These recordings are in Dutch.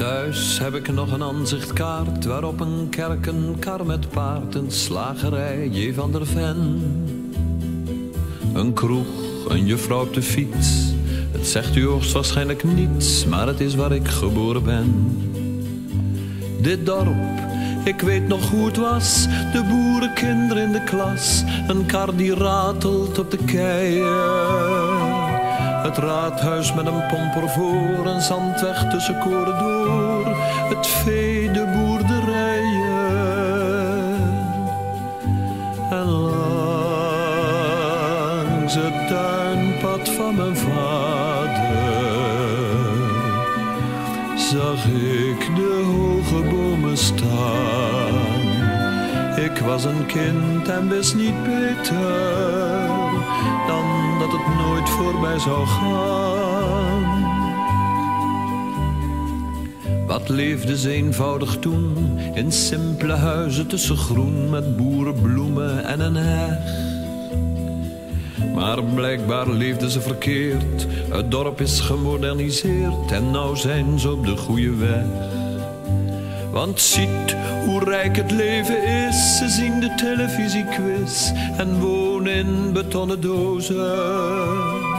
Thuis heb ik nog een aanzichtkaart waarop een kerk, een kar met paard, een slagerij, J. van der Ven. Een kroeg, een juffrouw op de fiets. Het zegt u hoogstwaarschijnlijk niets, maar het is waar ik geboren ben. Dit dorp, ik weet nog hoe het was, de boerenkinderen in de klas, een kar die ratelt op de keien. Het raadhuis met een pomper voor, een zandweg tussen koren door. Vee, de boerderijen. En langs het tuinpad van mijn vader zag ik de hoge bomen staan. Ik was een kind en wist niet beter dan dat het nooit voorbij zou gaan. Wat leefde ze eenvoudig toen in simpele huizen tussen groen met boerenbloemen en een heg. Maar blijkbaar leefden ze verkeerd. Het dorp is gemoderniseerd en nou zijn ze op de goede weg. Want ziet hoe rijk het leven is. Ze zien de televisiequiz en wonen in betonnen dozen.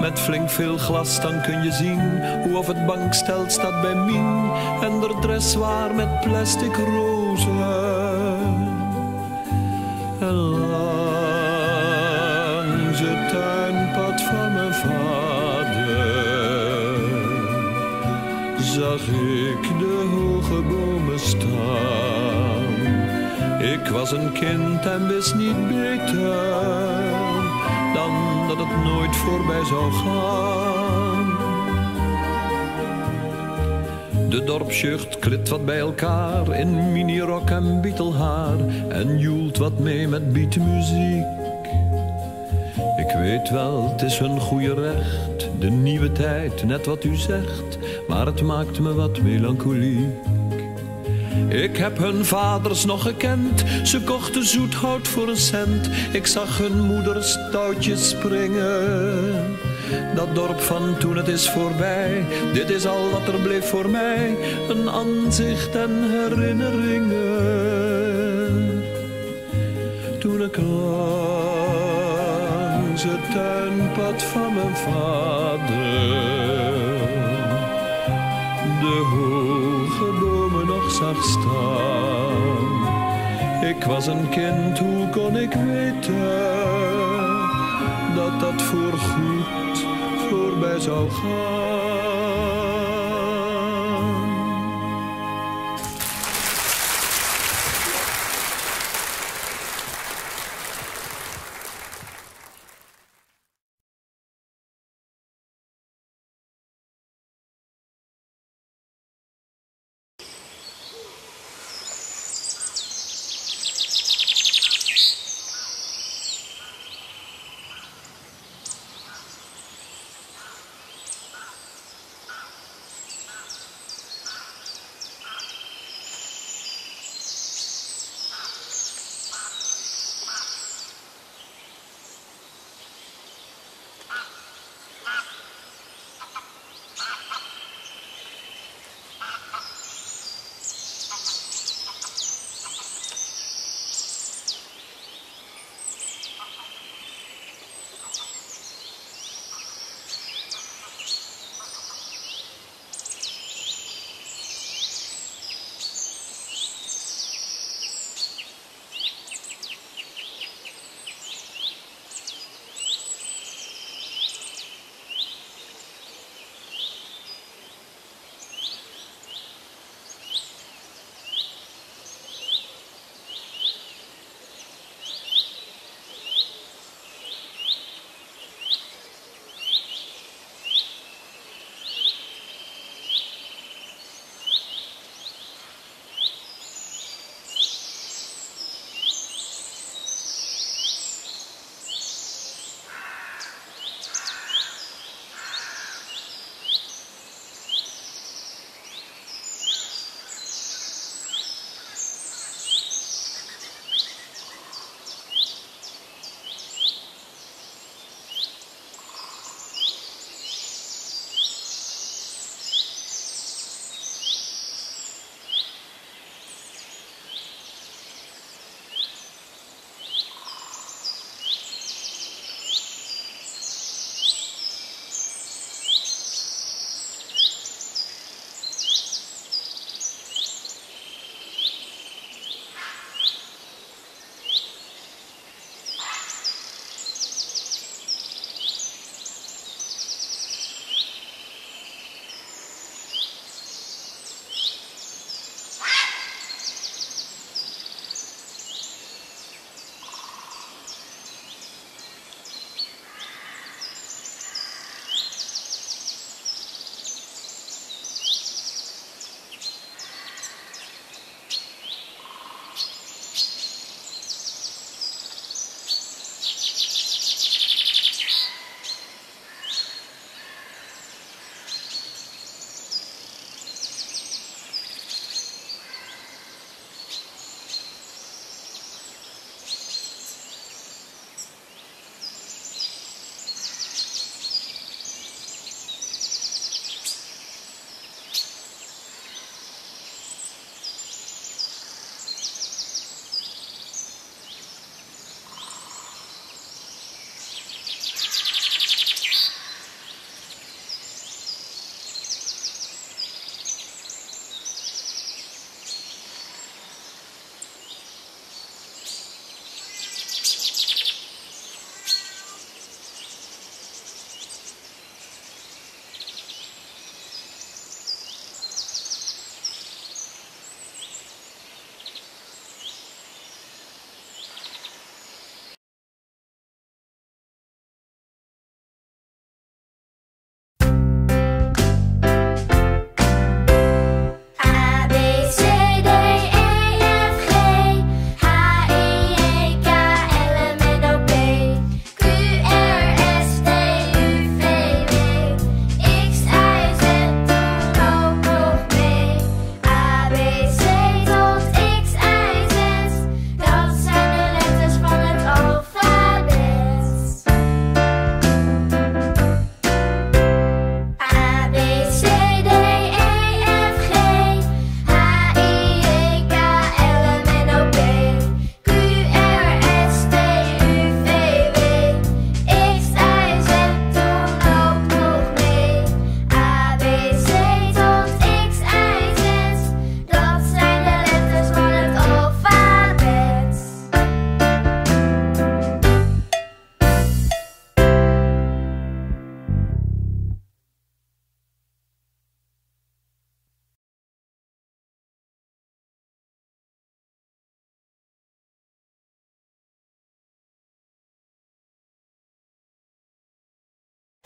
Met flink veel glas dan kun je zien hoe of het bankstel staat bij Mien en de dressoir met plastic rozen. En langs het tuinpad van mijn vader zag ik de hoge bomen staan. Ik was een kind en wist niet beter dan dat het nooit voorbij zou gaan. De dorpsjucht klit wat bij elkaar in minirok en bietelhaar en joelt wat mee met beatmuziek. Ik weet wel, het is hun goede recht, de nieuwe tijd, net wat u zegt, maar het maakt me wat melancholiek. Ik heb hun vaders nog gekend, ze kochten zoethout voor een cent. Ik zag hun moeders touwtjes springen. Dat dorp van toen het is voorbij, dit is al wat er bleef voor mij. Een aanzicht en herinneringen. Toen ik langs het tuinpad van mijn vader de hoge bomen nog zag staan. Ik was een kind, hoe kon ik weten dat dat voorgoed voorbij zou gaan?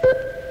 you.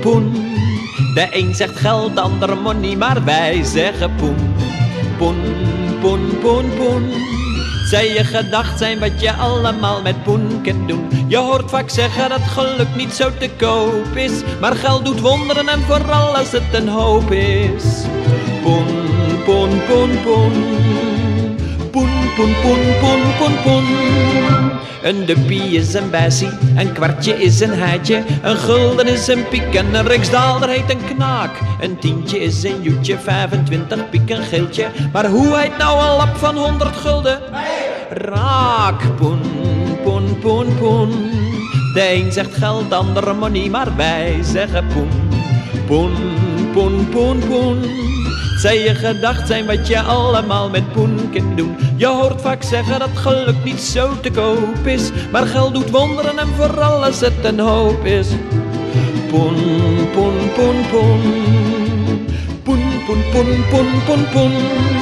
Poen. De een zegt geld, de ander money, maar wij zeggen poen. Poen, poen, poen, poen. Zij je gedacht zijn wat je allemaal met poen kunt doen. Je hoort vaak zeggen dat geluk niet zo te koop is. Maar geld doet wonderen en vooral als het een hoop is. Poen, poen, poen, poen. Poen, poen, poen, poen, poen, poen. Een duppie is een bessie, een kwartje is een heitje, een gulden is een piek en een riksdaalder heet een knaak. Een tientje is een joetje, 25 piek een geeltje, maar hoe heet nou een lap van 100 gulden? Raak, poen, poen, poen, poen. De een zegt geld, de andere money, maar wij zeggen poen. Poen, poen, poen, poen. Zij je gedacht zijn wat je allemaal met poen kunt doen. Je hoort vaak zeggen dat geluk niet zo te koop is. Maar geld doet wonderen en vooral als het een hoop is. Poen, poen, poen, poen. Poen, poen, poen, poen, poen, poen.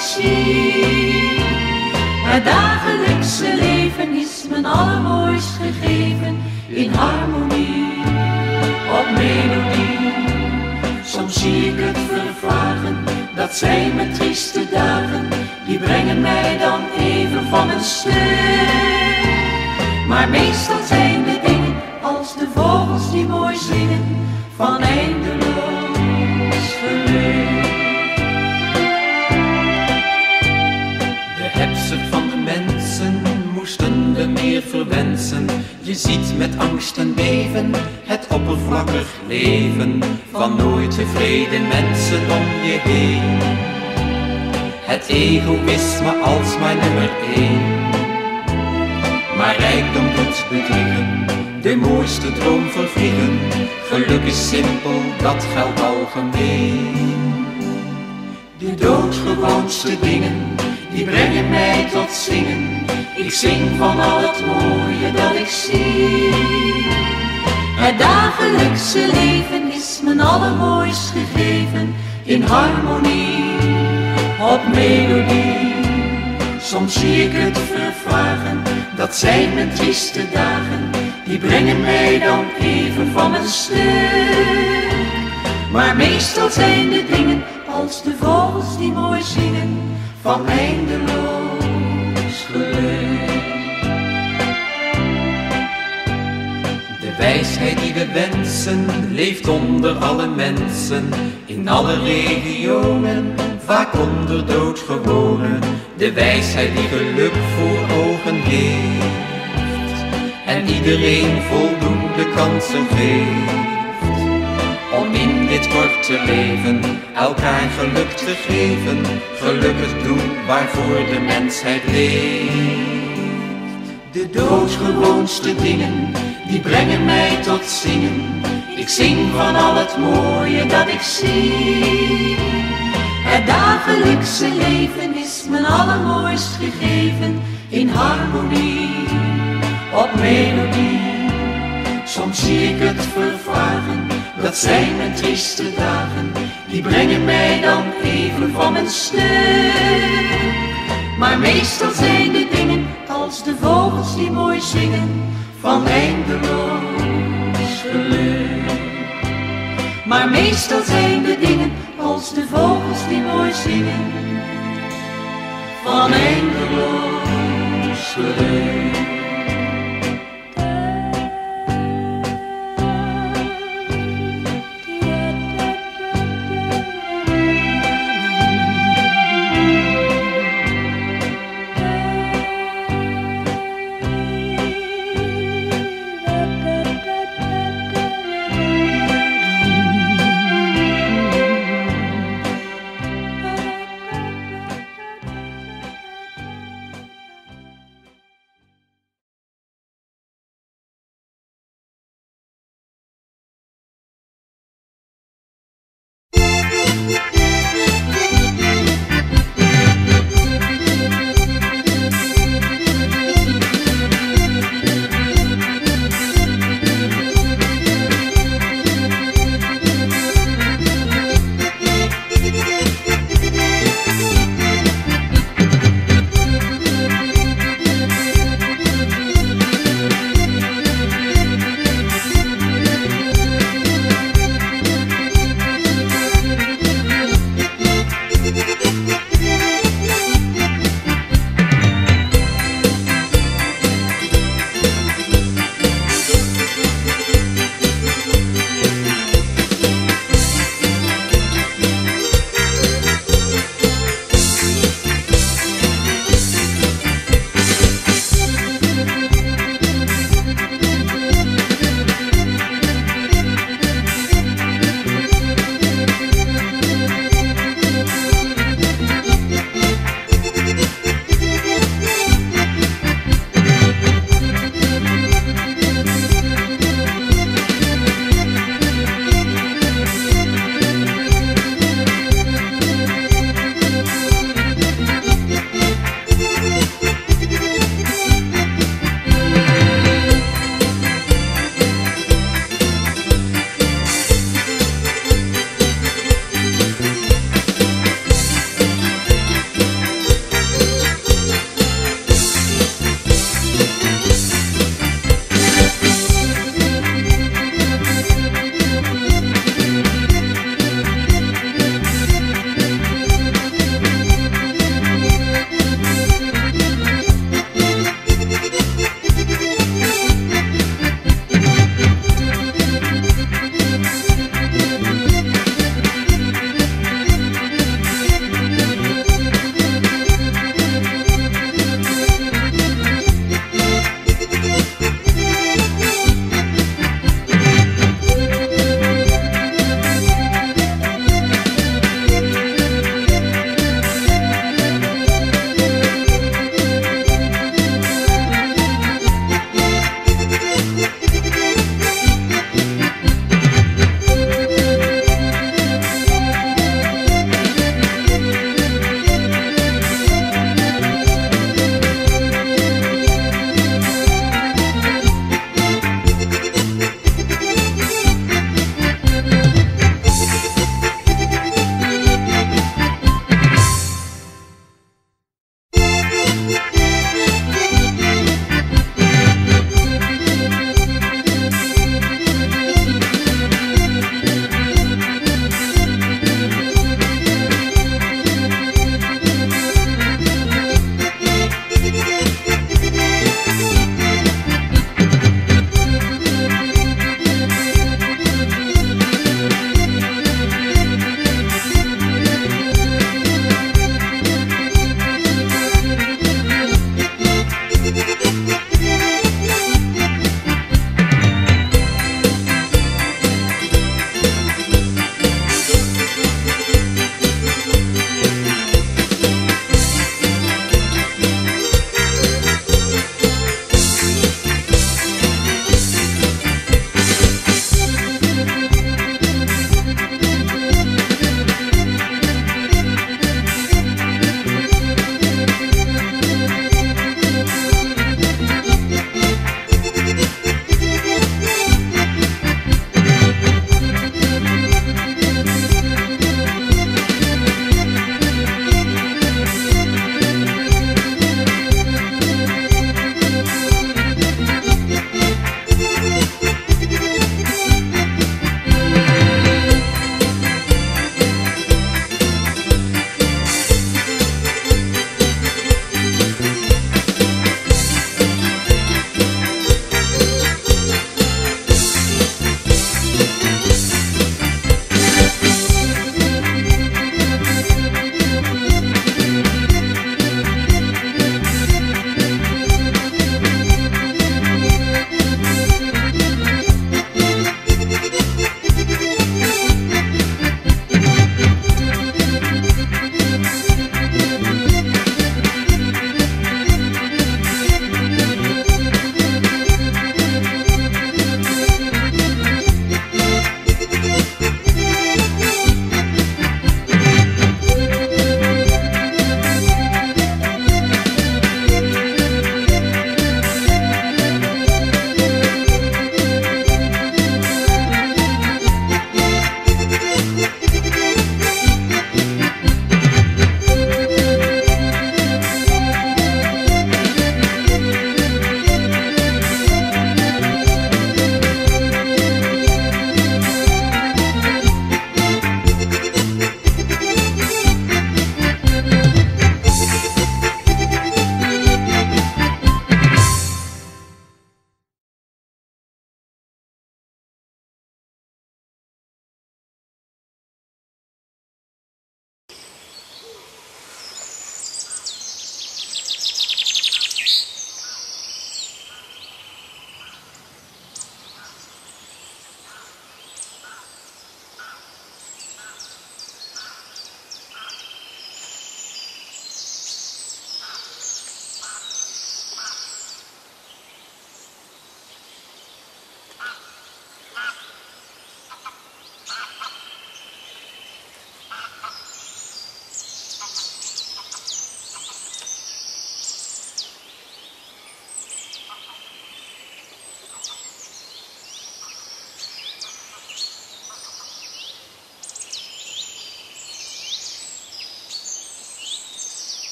Zie. Het dagelijkse leven is mijn allermooist gegeven in harmonie, op melodie. Soms zie ik het vervagen, dat zijn mijn trieste dagen, die brengen mij dan even van een stuk. Maar meestal zijn de dingen als de vogels die mooi zingen van eindeloos Je ziet met angst en beven het oppervlakkig leven van nooit tevreden mensen om je heen. Het egoïsme als maar nummer één. Maar rijkdom doet bedriegen, de mooiste droom vervliegen. Geluk is simpel, dat geldt algemeen. De doodgewoonste dingen, die brengen mij tot zingen. Ik zing van al het mooie dagelijkse leven is mijn allermooist gegeven in harmonie, op melodie. Soms zie ik het vervagen, dat zijn mijn trieste dagen, die brengen mij dan even van mijn stuk. Maar meestal zijn de dingen als de vogels die mooi zingen van eindeloos wijsheid die we wensen leeft onder alle mensen, in alle regionen, vaak onder doodgewone. De wijsheid die geluk voor ogen heeft en iedereen voldoende kansen geeft. Om in dit korte leven elkaar geluk te geven, gelukkig doen waarvoor de mensheid leeft. De doodgewoonste dingen, die brengen mij tot zingen. Ik zing van al het mooie dat ik zie. Het dagelijkse leven is mijn allermooist gegeven in harmonie, op melodie. Soms zie ik het vervagen, dat zijn mijn trieste dagen, die brengen mij dan even van mijn stuk. Maar meestal zijn de dingen als de vogels die mooi zingen van eindeloos geluk. Maar meestal zijn de dingen als de vogels die mooi zingen van eindeloos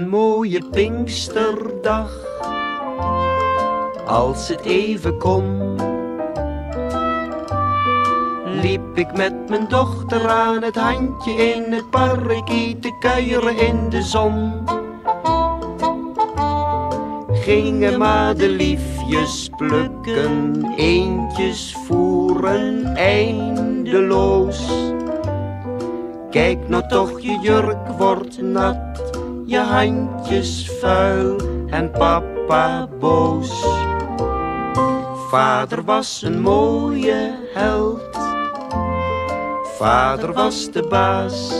een mooie Pinksterdag, als het even kon, liep ik met mijn dochter aan het handje in het parkie te kuieren in de zon. Gingen madeliefjes plukken, eentjes voeren eindeloos. Kijk nou toch, je jurk wordt nat, je handjes vuil en papa boos. Vader was een mooie held, vader was de baas.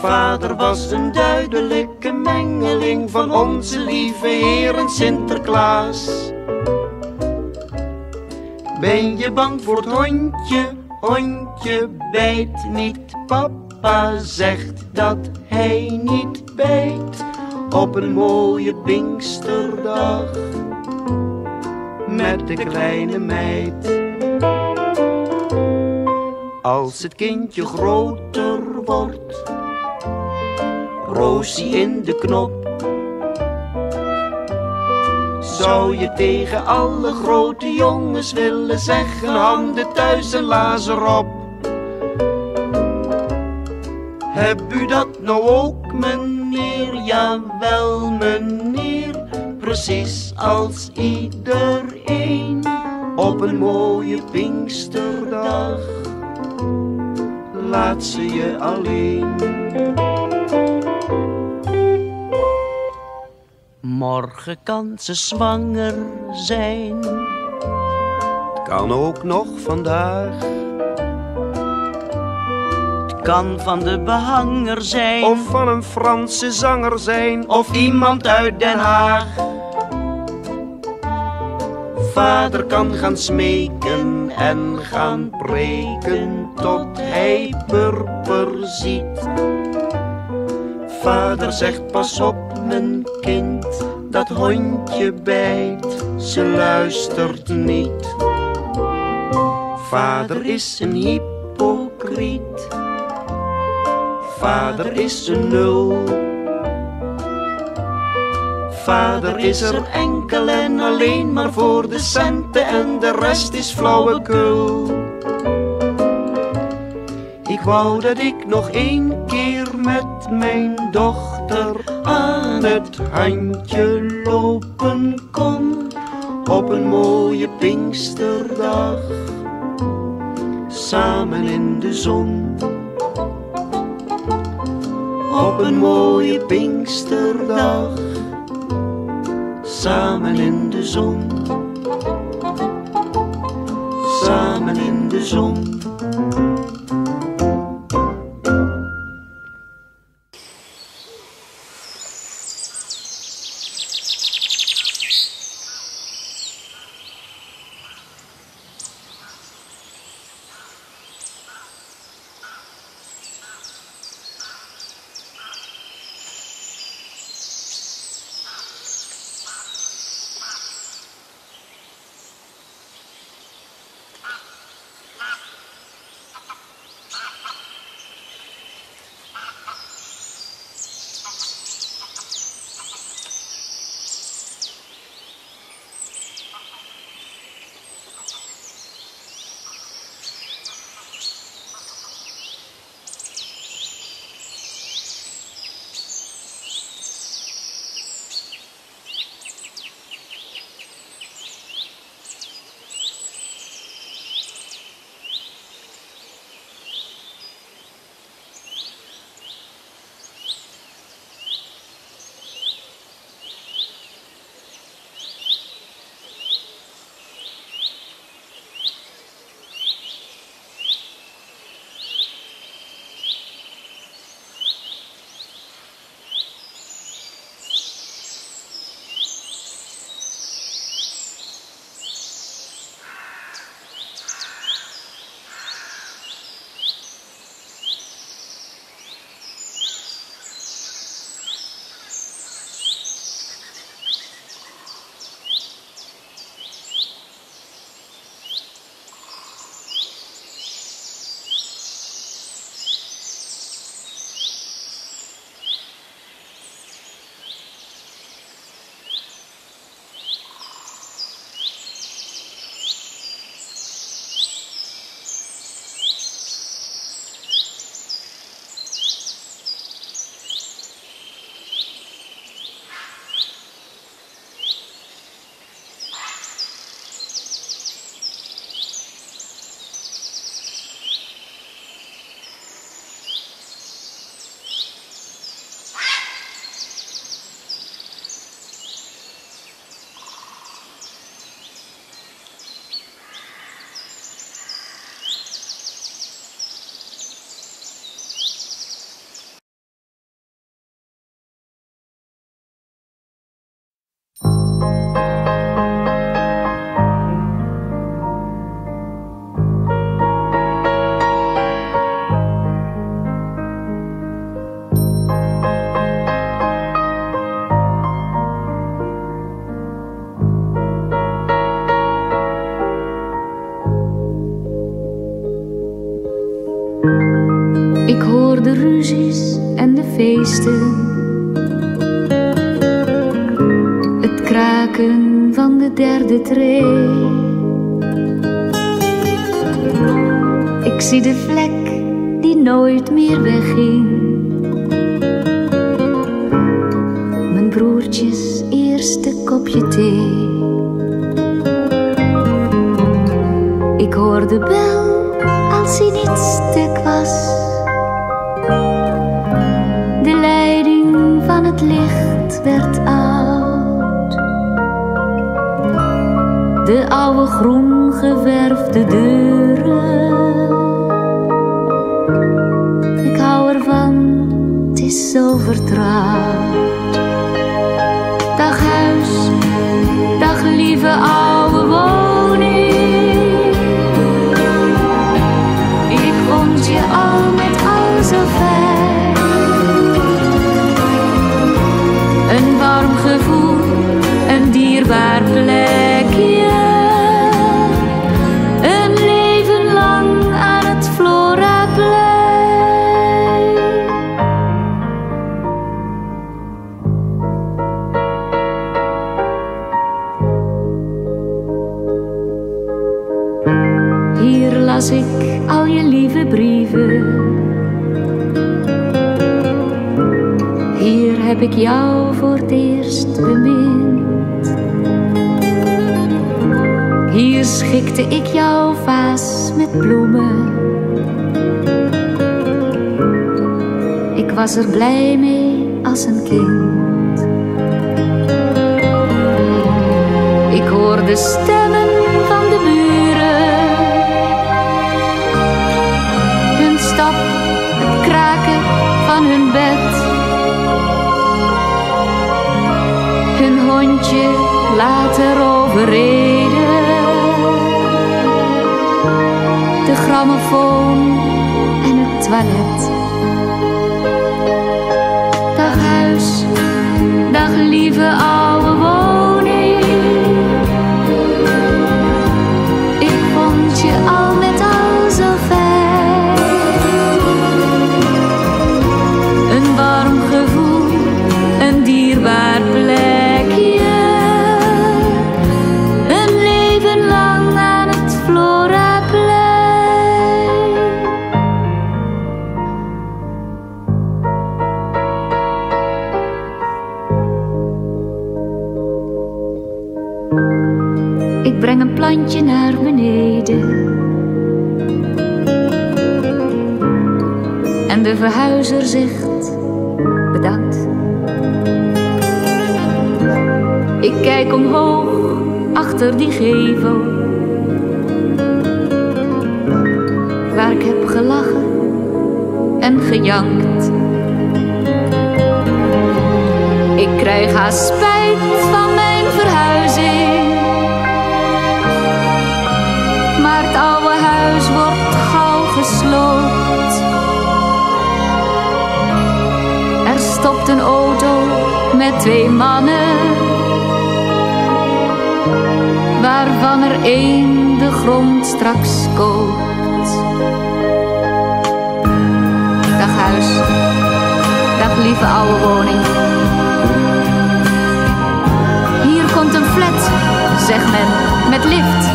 Vader was een duidelijke mengeling van onze lieve Heer en Sinterklaas. Ben je bang voor het hondje? Hondje bijt niet. Papa zegt dat hij niet bijt. Op een mooie Pinksterdag met de kleine meid. Als het kindje groter wordt, Roosie in de knop. Zou je tegen alle grote jongens willen zeggen, handen thuis en lazer op. Heb u dat nou ook, meneer? Jawel, meneer. Precies als iedereen op een mooie Pinksterdag. Laat ze je alleen. Morgen kan ze zwanger zijn. Kan ook nog vandaag. Kan van de behanger zijn. Of van een Franse zanger zijn. Of iemand uit Den Haag. Vader kan gaan smeken en gaan preken tot hij purper ziet. Vader zegt pas op mijn kind, dat hondje bijt, ze luistert niet. Vader is een hypocriet, vader is een nul. Vader is er enkel en alleen maar voor de centen en de rest is flauwekul. Ik wou dat ik nog één keer met mijn dochter aan het handje lopen kon op een mooie Pinksterdag, samen in de zon. Op een mooie Pinksterdag, samen in de zon. Samen in de zon. Ik hoor de ruzies en de feesten. Het kraken van de derde tree. Ik zie de vlek die nooit meer wegging. Mijn broertjes eerste kopje thee. Ik hoor de bel groen geverfde deuren. Ik hou ervan, het is zo vertrouwd. Jou voor het eerst bemind. Hier schikte ik jouw vaas met bloemen. Ik was er blij mee als een kind. Ik hoor de stemmen van de buren. Hun stap, het kraken van hun bed. Hun hondje later overreden. De grammofoon en het toilet. Dag huis, dag lieve oude verhuizer zegt bedankt. Ik kijk omhoog achter die gevel. Waar ik heb gelachen en gejankt. Ik krijg haast spijt van mijn verhuizing. Maar het oude huis wordt gauw gesloopt. Stopt een auto met twee mannen. Waarvan er één de grond straks koopt. Dag huis, dag lieve oude woning. Hier komt een flat, zegt men, met lift.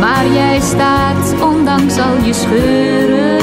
Maar jij staat, ondanks al je scheuren,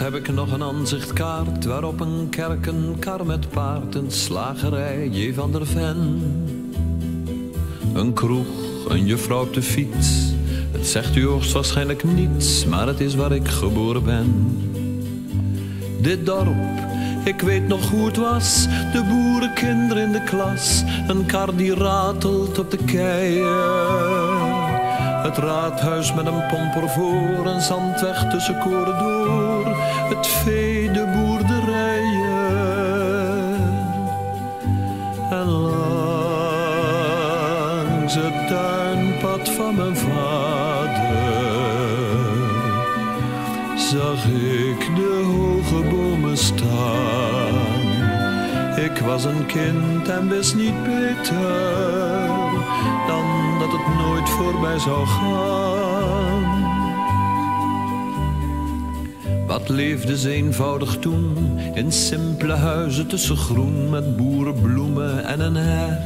heb ik nog een aanzichtkaart waarop een kerk, een kar met paard, een slagerij, J. van der Ven. Een kroeg, een juffrouw op de fiets. Het zegt u hoogstwaarschijnlijk niets, maar het is waar ik geboren ben. Dit dorp, ik weet nog hoe het was, de boerenkinderen in de klas, een kar die ratelt op de keien. Het raadhuis met een pomper voor, een zandweg tussen koren door. Het de boerderijen. En langs het tuinpad van mijn vader zag ik de hoge bomen staan. Ik was een kind en wist niet beter dan dat het nooit voorbij zou gaan. Wat leefde ze eenvoudig toen, in simpele huizen tussen groen met boerenbloemen en een heg.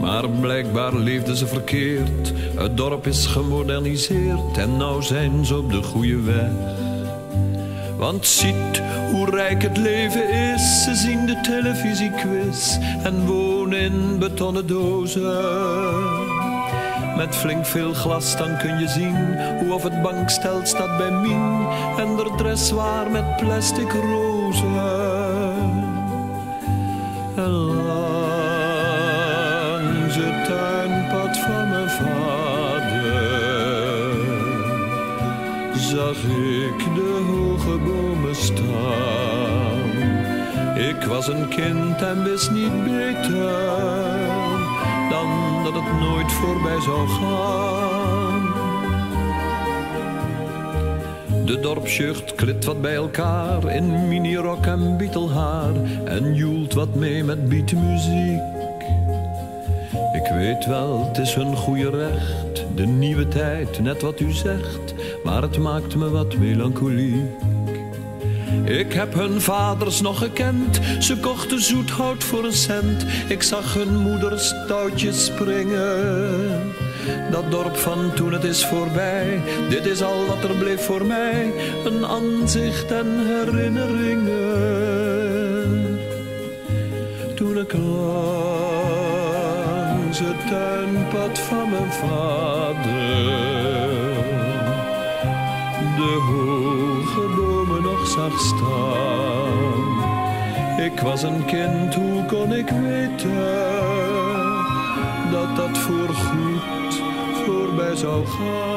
Maar blijkbaar leefden ze verkeerd, het dorp is gemoderniseerd en nou zijn ze op de goede weg. Want ziet hoe rijk het leven is. Ze zien de televisiequiz en wonen in betonnen dozen. Met flink veel glas dan kun je zien hoe of het bankstel staat bij Mien en de dressoir met plastic rozen. En langs het tuinpad van mijn vader zag ik de hoge bomen staan. Ik was een kind en wist niet beter dat het nooit voorbij zou gaan. De dorpsjucht klit wat bij elkaar in minirok en bietelhaar en joelt wat mee met beatmuziek. Ik weet wel, het is hun goede recht, de nieuwe tijd, net wat u zegt, maar het maakt me wat melancholiek. Ik heb hun vaders nog gekend, ze kochten zoethout voor een cent. Ik zag hun moeders touwtjes springen. Dat dorp van toen het is voorbij, dit is al wat er bleef voor mij. Een aanzicht en herinneringen. Toen ik langs het tuinpad van mijn vader de hoge Ik was een kind, hoe kon ik weten dat dat voorgoed voorbij zou gaan?